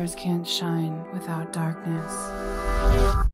stars can't shine without darkness.